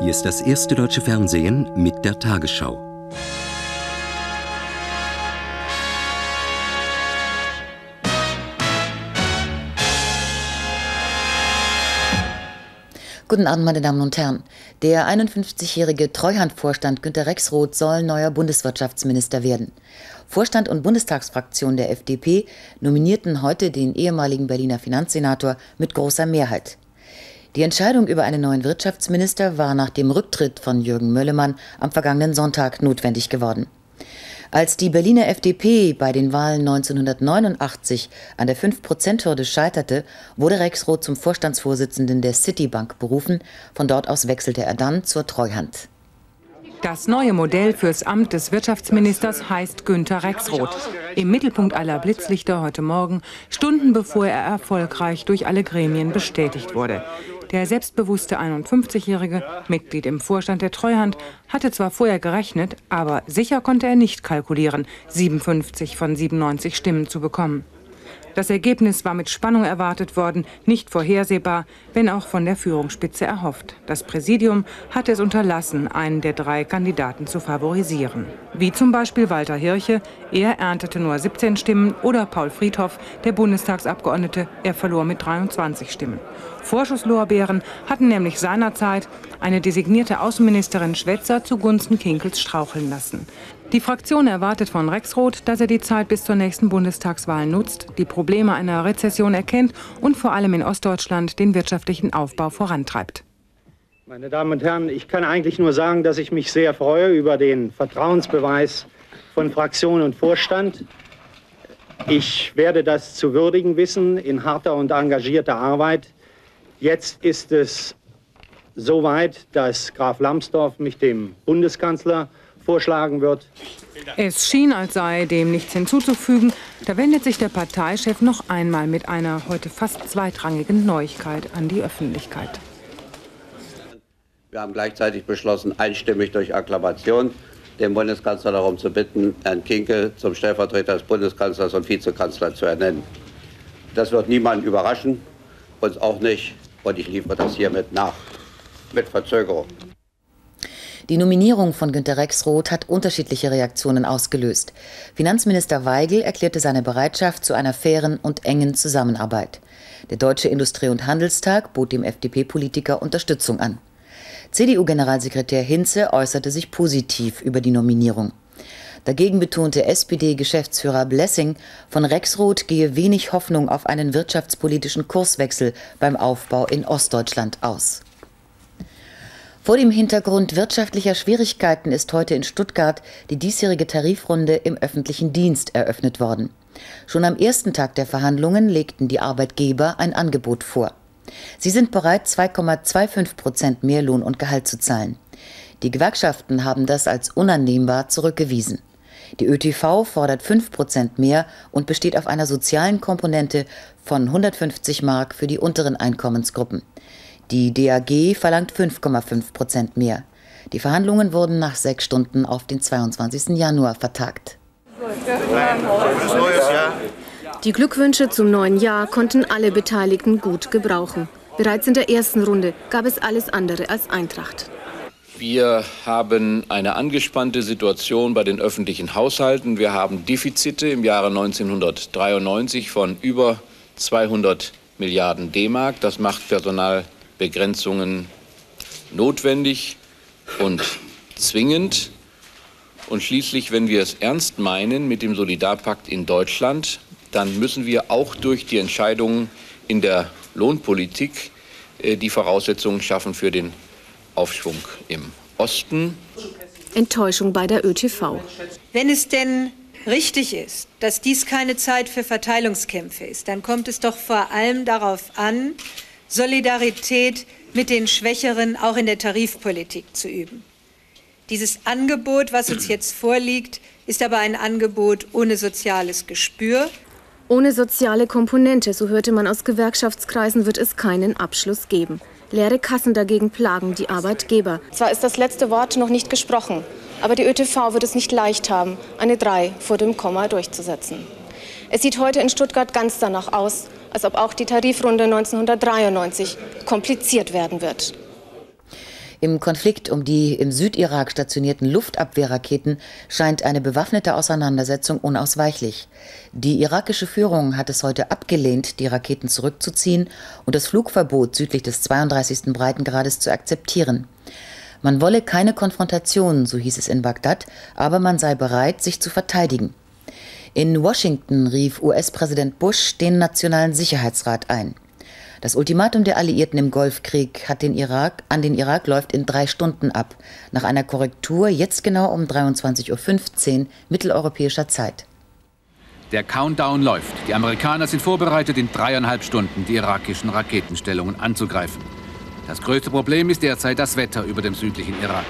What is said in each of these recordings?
Hier ist das erste deutsche Fernsehen mit der Tagesschau. Guten Abend, meine Damen und Herren. Der 51-jährige Treuhandvorstand Günter Rexroth soll neuer Bundeswirtschaftsminister werden. Vorstand und Bundestagsfraktion der FDP nominierten heute den ehemaligen Berliner Finanzsenator mit großer Mehrheit. Die Entscheidung über einen neuen Wirtschaftsminister war nach dem Rücktritt von Jürgen Möllemann am vergangenen Sonntag notwendig geworden. Als die Berliner FDP bei den Wahlen 1989 an der 5-Prozent-Hürde scheiterte, wurde Rexroth zum Vorstandsvorsitzenden der Citibank berufen. Von dort aus wechselte er dann zur Treuhand. Das neue Modell fürs Amt des Wirtschaftsministers heißt Günter Rexroth. Im Mittelpunkt aller Blitzlichter heute Morgen, Stunden bevor er erfolgreich durch alle Gremien bestätigt wurde. Der selbstbewusste 51-Jährige, Mitglied im Vorstand der Treuhand, hatte zwar vorher gerechnet, aber sicher konnte er nicht kalkulieren, 57 von 97 Stimmen zu bekommen. Das Ergebnis war mit Spannung erwartet worden, nicht vorhersehbar, wenn auch von der Führungsspitze erhofft. Das Präsidium hatte es unterlassen, einen der drei Kandidaten zu favorisieren. Wie zum Beispiel Walter Hirche, er erntete nur 17 Stimmen, oder Paul Friedhoff, der Bundestagsabgeordnete, er verlor mit 23 Stimmen. Vorschusslorbeeren hatten nämlich seinerzeit eine designierte Außenministerin Schwetzer zugunsten Kinkels straucheln lassen. Die Fraktion erwartet von Rexroth, dass er die Zeit bis zur nächsten Bundestagswahl nutzt, die Probleme einer Rezession erkennt und vor allem in Ostdeutschland den wirtschaftlichen Aufbau vorantreibt. Meine Damen und Herren, ich kann eigentlich nur sagen, dass ich mich sehr freue über den Vertrauensbeweis von Fraktion und Vorstand. Ich werde das zu würdigen wissen in harter und engagierter Arbeit. Jetzt ist es soweit, dass Graf Lambsdorff mich dem Bundeskanzler vorschlagen wird. Es schien, als sei dem nichts hinzuzufügen. Da wendet sich der Parteichef noch einmal mit einer heute fast zweitrangigen Neuigkeit an die Öffentlichkeit. Wir haben gleichzeitig beschlossen, einstimmig durch Akklamation den Bundeskanzler darum zu bitten, Herrn Kinke zum Stellvertreter des Bundeskanzlers und Vizekanzler zu ernennen. Das wird niemanden überraschen, uns auch nicht. Und ich liefere das hiermit nach, mit Verzögerung. Die Nominierung von Günter Rexroth hat unterschiedliche Reaktionen ausgelöst. Finanzminister Weigel erklärte seine Bereitschaft zu einer fairen und engen Zusammenarbeit. Der Deutsche Industrie- und Handelstag bot dem FDP-Politiker Unterstützung an. CDU-Generalsekretär Hinze äußerte sich positiv über die Nominierung. Dagegen betonte SPD-Geschäftsführer Blessing, von Rexroth gehe wenig Hoffnung auf einen wirtschaftspolitischen Kurswechsel beim Aufbau in Ostdeutschland aus. Vor dem Hintergrund wirtschaftlicher Schwierigkeiten ist heute in Stuttgart die diesjährige Tarifrunde im öffentlichen Dienst eröffnet worden. Schon am ersten Tag der Verhandlungen legten die Arbeitgeber ein Angebot vor. Sie sind bereit, 2,25 Prozent mehr Lohn und Gehalt zu zahlen. Die Gewerkschaften haben das als unannehmbar zurückgewiesen. Die ÖTV fordert 5 Prozent mehr und besteht auf einer sozialen Komponente von 150 Mark für die unteren Einkommensgruppen. Die DAG verlangt 5,5 Prozent mehr. Die Verhandlungen wurden nach sechs Stunden auf den 22. Januar vertagt. Die Glückwünsche zum neuen Jahr konnten alle Beteiligten gut gebrauchen. Bereits in der ersten Runde gab es alles andere als Eintracht. Wir haben eine angespannte Situation bei den öffentlichen Haushalten. Wir haben Defizite im Jahre 1993 von über 200 Milliarden D-Mark. Das macht Personal Begrenzungen notwendig und zwingend. Und schließlich, wenn wir es ernst meinen mit dem Solidarpakt in Deutschland, dann müssen wir auch durch die Entscheidungen in der Lohnpolitik äh, die Voraussetzungen schaffen für den Aufschwung im Osten. Enttäuschung bei der ÖTV. Wenn es denn richtig ist, dass dies keine Zeit für Verteilungskämpfe ist, dann kommt es doch vor allem darauf an, Solidarität mit den Schwächeren auch in der Tarifpolitik zu üben. Dieses Angebot, was uns jetzt vorliegt, ist aber ein Angebot ohne soziales Gespür. Ohne soziale Komponente, so hörte man aus Gewerkschaftskreisen, wird es keinen Abschluss geben. Leere Kassen dagegen plagen die Arbeitgeber. Zwar ist das letzte Wort noch nicht gesprochen, aber die ÖTV wird es nicht leicht haben, eine 3 vor dem Komma durchzusetzen. Es sieht heute in Stuttgart ganz danach aus, als ob auch die Tarifrunde 1993 kompliziert werden wird. Im Konflikt um die im Südirak stationierten Luftabwehrraketen scheint eine bewaffnete Auseinandersetzung unausweichlich. Die irakische Führung hat es heute abgelehnt, die Raketen zurückzuziehen und das Flugverbot südlich des 32. Breitengrades zu akzeptieren. Man wolle keine Konfrontation, so hieß es in Bagdad, aber man sei bereit, sich zu verteidigen. In Washington rief US-Präsident Bush den Nationalen Sicherheitsrat ein. Das Ultimatum der Alliierten im Golfkrieg hat den Irak, an den Irak läuft in drei Stunden ab, nach einer Korrektur jetzt genau um 23.15 Uhr mitteleuropäischer Zeit. Der Countdown läuft. Die Amerikaner sind vorbereitet, in dreieinhalb Stunden die irakischen Raketenstellungen anzugreifen. Das größte Problem ist derzeit das Wetter über dem südlichen Irak.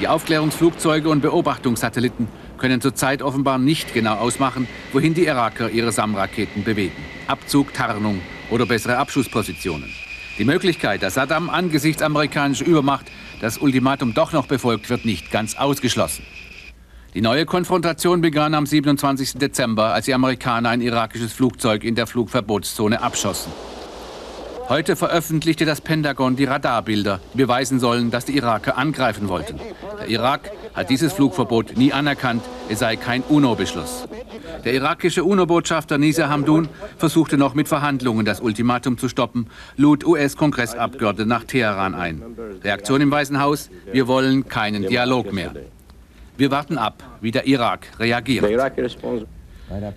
Die Aufklärungsflugzeuge und Beobachtungssatelliten können zurzeit offenbar nicht genau ausmachen, wohin die Iraker ihre SAM-Raketen bewegen. Abzug, Tarnung oder bessere Abschusspositionen. Die Möglichkeit, dass Saddam angesichts amerikanischer Übermacht das Ultimatum doch noch befolgt, wird nicht ganz ausgeschlossen. Die neue Konfrontation begann am 27. Dezember, als die Amerikaner ein irakisches Flugzeug in der Flugverbotszone abschossen. Heute veröffentlichte das Pentagon die Radarbilder, die beweisen sollen, dass die Iraker angreifen wollten. Der Irak hat dieses Flugverbot nie anerkannt, es sei kein UNO-Beschluss. Der irakische UNO-Botschafter Nisa Hamdoun versuchte noch mit Verhandlungen das Ultimatum zu stoppen, lud US-Kongressabgeordnete nach Teheran ein. Reaktion im Weißen Haus, wir wollen keinen Dialog mehr. Wir warten ab, wie der Irak reagiert.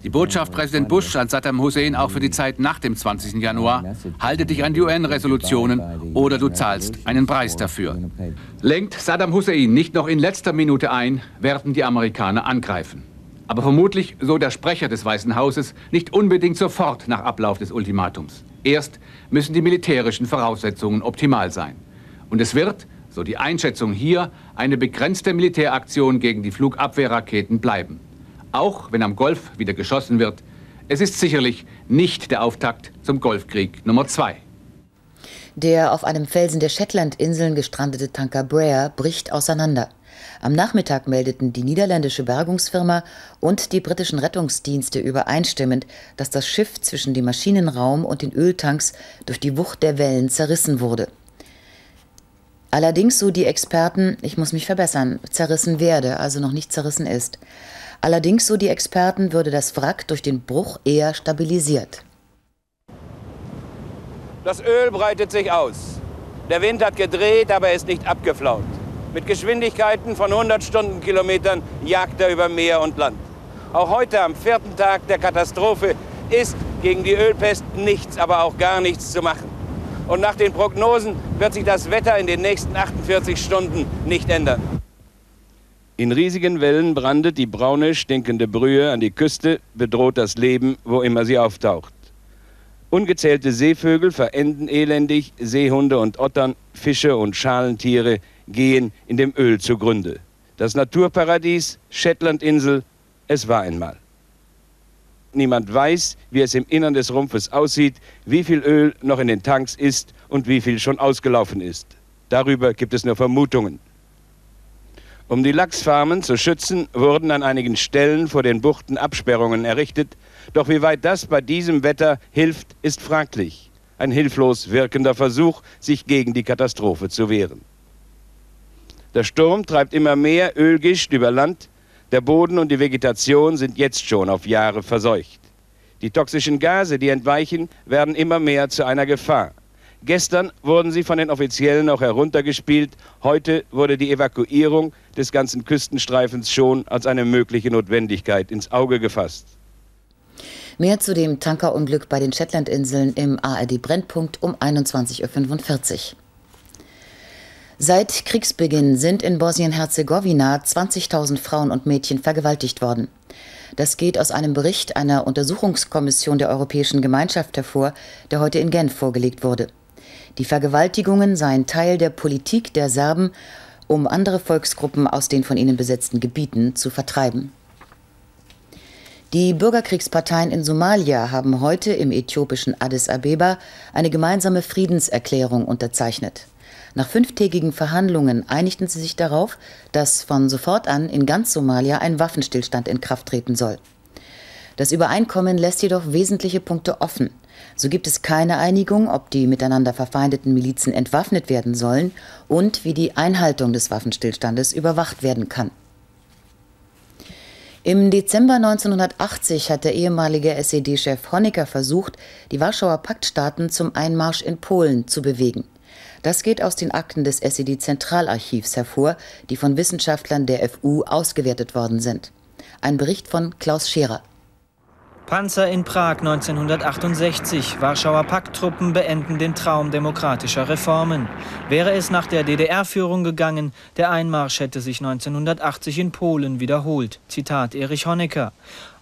Die Botschaft Präsident Bush an Saddam Hussein auch für die Zeit nach dem 20. Januar, halte dich an die UN-Resolutionen oder du zahlst einen Preis dafür. Lenkt Saddam Hussein nicht noch in letzter Minute ein, werden die Amerikaner angreifen. Aber vermutlich, so der Sprecher des Weißen Hauses, nicht unbedingt sofort nach Ablauf des Ultimatums. Erst müssen die militärischen Voraussetzungen optimal sein. Und es wird, so die Einschätzung hier, eine begrenzte Militäraktion gegen die Flugabwehrraketen bleiben auch wenn am Golf wieder geschossen wird. Es ist sicherlich nicht der Auftakt zum Golfkrieg Nummer zwei. Der auf einem Felsen der Shetlandinseln gestrandete Tanker Brer bricht auseinander. Am Nachmittag meldeten die niederländische Bergungsfirma und die britischen Rettungsdienste übereinstimmend, dass das Schiff zwischen dem Maschinenraum und den Öltanks durch die Wucht der Wellen zerrissen wurde. Allerdings, so die Experten, ich muss mich verbessern, zerrissen werde, also noch nicht zerrissen ist. Allerdings, so die Experten, würde das Wrack durch den Bruch eher stabilisiert. Das Öl breitet sich aus. Der Wind hat gedreht, aber er ist nicht abgeflaut. Mit Geschwindigkeiten von 100 Stundenkilometern jagt er über Meer und Land. Auch heute, am vierten Tag der Katastrophe, ist gegen die Ölpest nichts, aber auch gar nichts zu machen. Und nach den Prognosen wird sich das Wetter in den nächsten 48 Stunden nicht ändern. In riesigen Wellen brandet die braune, stinkende Brühe an die Küste, bedroht das Leben, wo immer sie auftaucht. Ungezählte Seevögel verenden elendig, Seehunde und Ottern, Fische und Schalentiere gehen in dem Öl zugrunde. Das Naturparadies, Shetlandinsel, es war einmal. Niemand weiß, wie es im Innern des Rumpfes aussieht, wie viel Öl noch in den Tanks ist und wie viel schon ausgelaufen ist. Darüber gibt es nur Vermutungen. Um die Lachsfarmen zu schützen, wurden an einigen Stellen vor den Buchten Absperrungen errichtet. Doch wie weit das bei diesem Wetter hilft, ist fraglich. Ein hilflos wirkender Versuch, sich gegen die Katastrophe zu wehren. Der Sturm treibt immer mehr Ölgischt über Land. Der Boden und die Vegetation sind jetzt schon auf Jahre verseucht. Die toxischen Gase, die entweichen, werden immer mehr zu einer Gefahr. Gestern wurden sie von den Offiziellen auch heruntergespielt. Heute wurde die Evakuierung des ganzen Küstenstreifens schon als eine mögliche Notwendigkeit ins Auge gefasst. Mehr zu dem Tankerunglück bei den Shetlandinseln im ARD Brennpunkt um 21.45 Uhr. Seit Kriegsbeginn sind in Bosnien-Herzegowina 20.000 Frauen und Mädchen vergewaltigt worden. Das geht aus einem Bericht einer Untersuchungskommission der Europäischen Gemeinschaft hervor, der heute in Genf vorgelegt wurde. Die Vergewaltigungen seien Teil der Politik der Serben, um andere Volksgruppen aus den von ihnen besetzten Gebieten zu vertreiben. Die Bürgerkriegsparteien in Somalia haben heute im äthiopischen Addis Abeba eine gemeinsame Friedenserklärung unterzeichnet. Nach fünftägigen Verhandlungen einigten sie sich darauf, dass von sofort an in ganz Somalia ein Waffenstillstand in Kraft treten soll. Das Übereinkommen lässt jedoch wesentliche Punkte offen. So gibt es keine Einigung, ob die miteinander verfeindeten Milizen entwaffnet werden sollen und wie die Einhaltung des Waffenstillstandes überwacht werden kann. Im Dezember 1980 hat der ehemalige SED-Chef Honecker versucht, die Warschauer Paktstaaten zum Einmarsch in Polen zu bewegen. Das geht aus den Akten des SED-Zentralarchivs hervor, die von Wissenschaftlern der FU ausgewertet worden sind. Ein Bericht von Klaus Scherer. Panzer in Prag 1968. Warschauer Pakttruppen beenden den Traum demokratischer Reformen. Wäre es nach der DDR-Führung gegangen, der Einmarsch hätte sich 1980 in Polen wiederholt. Zitat Erich Honecker.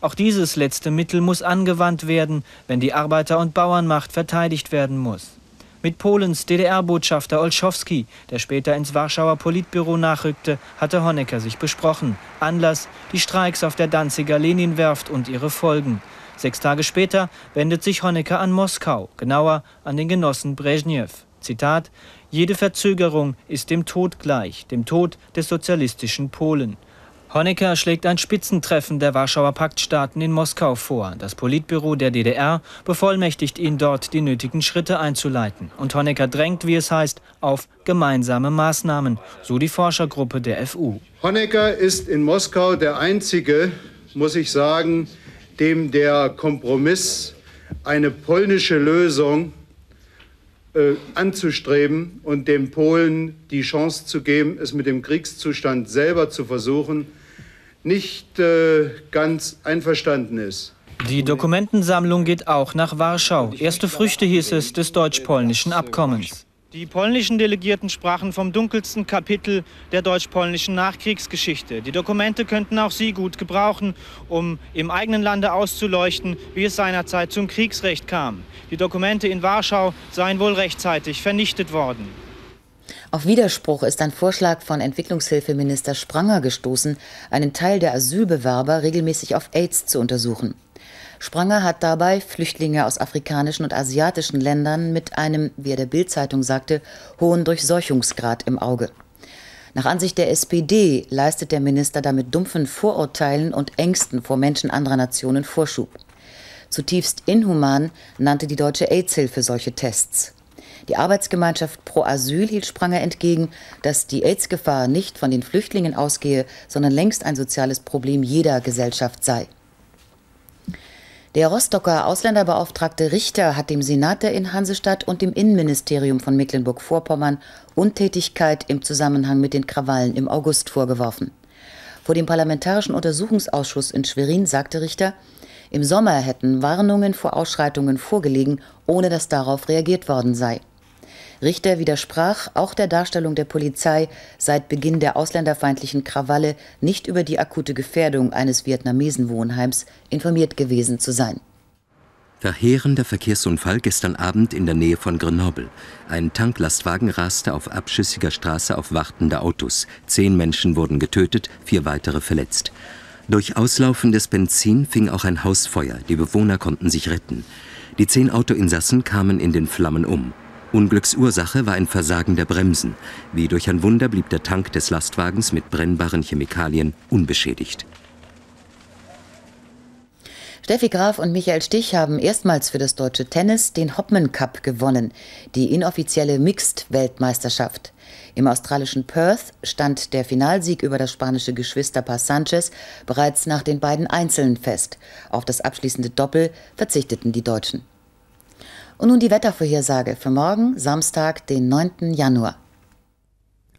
Auch dieses letzte Mittel muss angewandt werden, wenn die Arbeiter- und Bauernmacht verteidigt werden muss. Mit Polens DDR-Botschafter Olschowski, der später ins Warschauer Politbüro nachrückte, hatte Honecker sich besprochen. Anlass die Streiks auf der Danziger Leninwerft und ihre Folgen. Sechs Tage später wendet sich Honecker an Moskau, genauer an den Genossen Brezhnev. Zitat: Jede Verzögerung ist dem Tod gleich, dem Tod des sozialistischen Polen. Honecker schlägt ein Spitzentreffen der Warschauer Paktstaaten in Moskau vor. Das Politbüro der DDR bevollmächtigt ihn dort, die nötigen Schritte einzuleiten. Und Honecker drängt, wie es heißt, auf gemeinsame Maßnahmen, so die Forschergruppe der FU. Honecker ist in Moskau der einzige, muss ich sagen, dem der Kompromiss, eine polnische Lösung äh, anzustreben und dem Polen die Chance zu geben, es mit dem Kriegszustand selber zu versuchen, nicht äh, ganz einverstanden ist. Die Dokumentensammlung geht auch nach Warschau. Erste Früchte hieß es des deutsch-polnischen Abkommens. Die polnischen Delegierten sprachen vom dunkelsten Kapitel der deutsch-polnischen Nachkriegsgeschichte. Die Dokumente könnten auch Sie gut gebrauchen, um im eigenen Lande auszuleuchten, wie es seinerzeit zum Kriegsrecht kam. Die Dokumente in Warschau seien wohl rechtzeitig vernichtet worden. Auf Widerspruch ist ein Vorschlag von Entwicklungshilfeminister Spranger gestoßen, einen Teil der Asylbewerber regelmäßig auf AIDS zu untersuchen. Spranger hat dabei Flüchtlinge aus afrikanischen und asiatischen Ländern mit einem, wie er der Bildzeitung sagte, hohen Durchseuchungsgrad im Auge. Nach Ansicht der SPD leistet der Minister damit dumpfen Vorurteilen und Ängsten vor Menschen anderer Nationen Vorschub. Zutiefst inhuman nannte die deutsche AIDS-Hilfe solche Tests. Die Arbeitsgemeinschaft Pro Asyl hielt Spranger entgegen, dass die AIDS-Gefahr nicht von den Flüchtlingen ausgehe, sondern längst ein soziales Problem jeder Gesellschaft sei. Der Rostocker Ausländerbeauftragte Richter hat dem Senat der in Hansestadt und dem Innenministerium von Mecklenburg-Vorpommern Untätigkeit im Zusammenhang mit den Krawallen im August vorgeworfen. Vor dem Parlamentarischen Untersuchungsausschuss in Schwerin sagte Richter, im Sommer hätten Warnungen vor Ausschreitungen vorgelegen, ohne dass darauf reagiert worden sei. Richter widersprach auch der Darstellung der Polizei, seit Beginn der ausländerfeindlichen Krawalle nicht über die akute Gefährdung eines Vietnamesenwohnheims informiert gewesen zu sein. Verheerender Verkehrsunfall gestern Abend in der Nähe von Grenoble. Ein Tanklastwagen raste auf abschüssiger Straße auf wartende Autos. Zehn Menschen wurden getötet, vier weitere verletzt. Durch auslaufendes Benzin fing auch ein Hausfeuer. Die Bewohner konnten sich retten. Die zehn Autoinsassen kamen in den Flammen um. Unglücksursache war ein Versagen der Bremsen. Wie durch ein Wunder blieb der Tank des Lastwagens mit brennbaren Chemikalien unbeschädigt. Steffi Graf und Michael Stich haben erstmals für das deutsche Tennis den Hopman Cup gewonnen, die inoffizielle Mixed-Weltmeisterschaft. Im australischen Perth stand der Finalsieg über das spanische Geschwisterpaar Sanchez bereits nach den beiden Einzelnen fest. Auf das abschließende Doppel verzichteten die Deutschen. Und nun die Wettervorhersage für morgen, Samstag, den 9. Januar.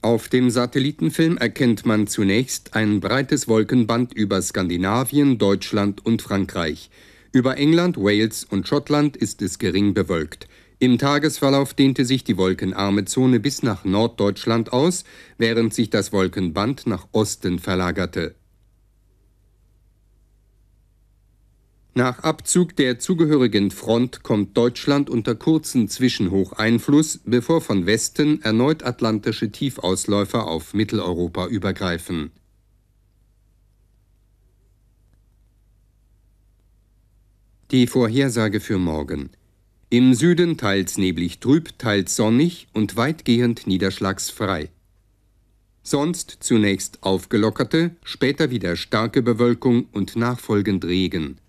Auf dem Satellitenfilm erkennt man zunächst ein breites Wolkenband über Skandinavien, Deutschland und Frankreich. Über England, Wales und Schottland ist es gering bewölkt. Im Tagesverlauf dehnte sich die wolkenarme Zone bis nach Norddeutschland aus, während sich das Wolkenband nach Osten verlagerte. Nach Abzug der zugehörigen Front kommt Deutschland unter kurzen Zwischenhocheinfluss, bevor von Westen erneut atlantische Tiefausläufer auf Mitteleuropa übergreifen. Die Vorhersage für morgen. Im Süden teils neblig trüb, teils sonnig und weitgehend niederschlagsfrei. Sonst zunächst aufgelockerte, später wieder starke Bewölkung und nachfolgend Regen.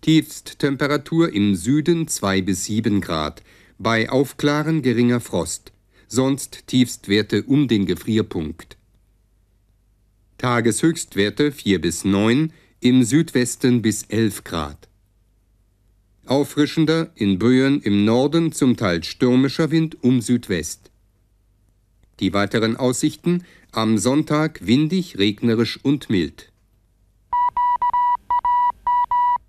Tiefsttemperatur im Süden 2 bis 7 Grad, bei Aufklaren geringer Frost, sonst Tiefstwerte um den Gefrierpunkt. Tageshöchstwerte 4 bis 9, im Südwesten bis 11 Grad. Auffrischender in Böen im Norden zum Teil stürmischer Wind um Südwest. Die weiteren Aussichten am Sonntag windig, regnerisch und mild.